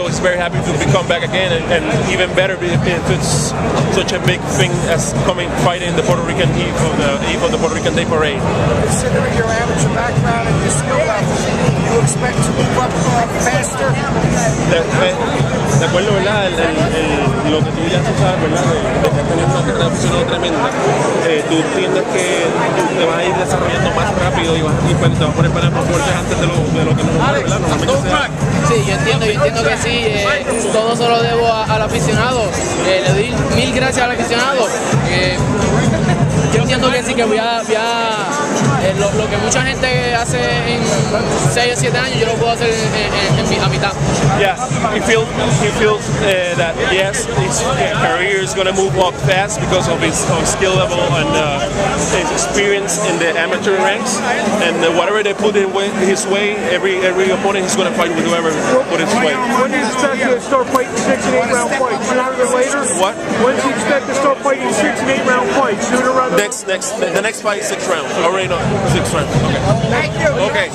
so he's very happy to become back again, and, and even better if it's such a big thing as coming fighting the Puerto Rican Eve of the Eve of the Puerto Rican Day Parade. Considering your amateur background and your skill level, you expect to move up uh, faster. De, de, de acuerdo, ¿verdad? El, el, el, lo que tú ya sabes, ¿verdad? De, de que has tenido una carrera aficionado tremenda, eh, tú entiendes que tú te vas a ir desarrollando más rápido y, vas, y pues, te vas a poner para más fuertes antes de lo, de lo que normalmente, ¿verdad? Normalmente sea, Yo entiendo, yo entiendo que sí, eh, todo se lo debo al aficionado, Eh, le doy mil gracias al aficionado. Eh, yo entiendo que sí, que voy a, lo que mucha gente hace en 6 o 7 años, yo lo puedo hacer en, en- en mi- a mitad. Yeah, he feels he feels uh, that yes, his career is going to move up fast because of his of skill level and uh, his experience in the amateur ranks. And uh, whatever they put in way, his way, every every opponent he's going to fight with whoever put his way. When do you expect to start fighting six and eight round fights? Sooner than later? What? When do you expect to start fighting six Next next the next fight is six rounds. Already know six rounds. Okay. Thank you. Okay.